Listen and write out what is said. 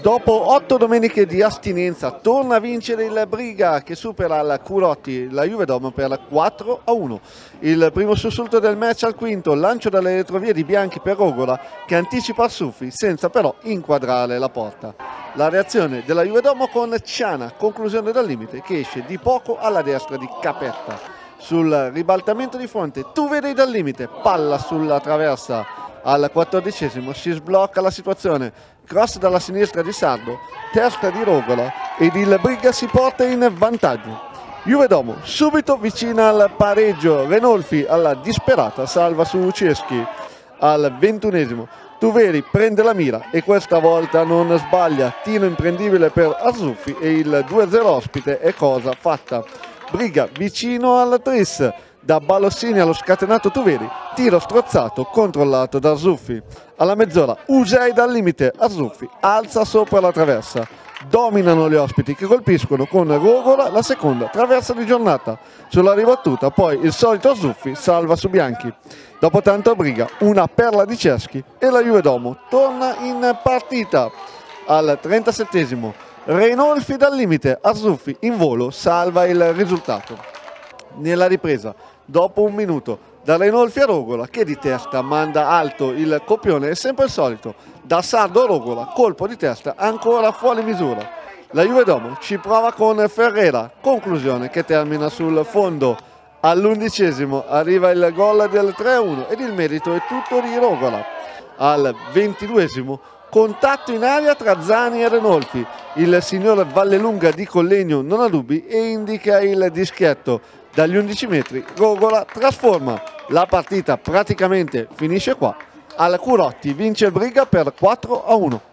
Dopo otto domeniche di astinenza torna a vincere il Briga che supera al Curotti la Juve Dom per 4 a 1. Il primo sussulto del match al quinto, lancio dalle retrovie di Bianchi per Rogola che anticipa Suffi senza però inquadrare la porta. La reazione della Juve Dom con Ciana, conclusione dal limite che esce di poco alla destra di Capetta. Sul ribaltamento di fronte, tu vedi dal limite, palla sulla traversa al quattordicesimo si sblocca la situazione. Cross dalla sinistra di Sardo testa di Rogola ed il Briga si porta in vantaggio. Juve Domo subito vicina al pareggio. Renolfi alla disperata salva su Ceschi al ventunesimo Tuveri prende la mira e questa volta non sbaglia. Tiro imprendibile per Arzuffi e il 2-0 ospite è cosa fatta. Briga vicino al tris da Balossini allo scatenato Tuveri, tiro strozzato controllato da Arzuffi. Alla mezz'ora Usei dal limite, Arzuffi alza sopra la traversa. Dominano gli ospiti che colpiscono con Rogola la seconda traversa di giornata. Sulla ribattuta poi il solito Arzuffi salva su Bianchi. Dopo tanto briga, una perla di Ceschi e la Juve Domo torna in partita. Al 37esimo Reinolfi dal limite, Arzuffi in volo salva il risultato. Nella ripresa dopo un minuto. Da Renolfi a Rogola che di testa manda alto il copione è sempre il solito. Da Sardo a Rogola, colpo di testa ancora fuori misura. La Juve Domo ci prova con Ferrera, conclusione che termina sul fondo. All'undicesimo arriva il gol del 3-1 ed il merito è tutto di Rogola. Al ventiduesimo contatto in aria tra Zani e Renolfi. Il signor Vallelunga di Collegno non ha dubbi e indica il dischetto dagli 11 metri. Gogola trasforma. La partita praticamente finisce qua. Al Curotti vince il Briga per 4 a 1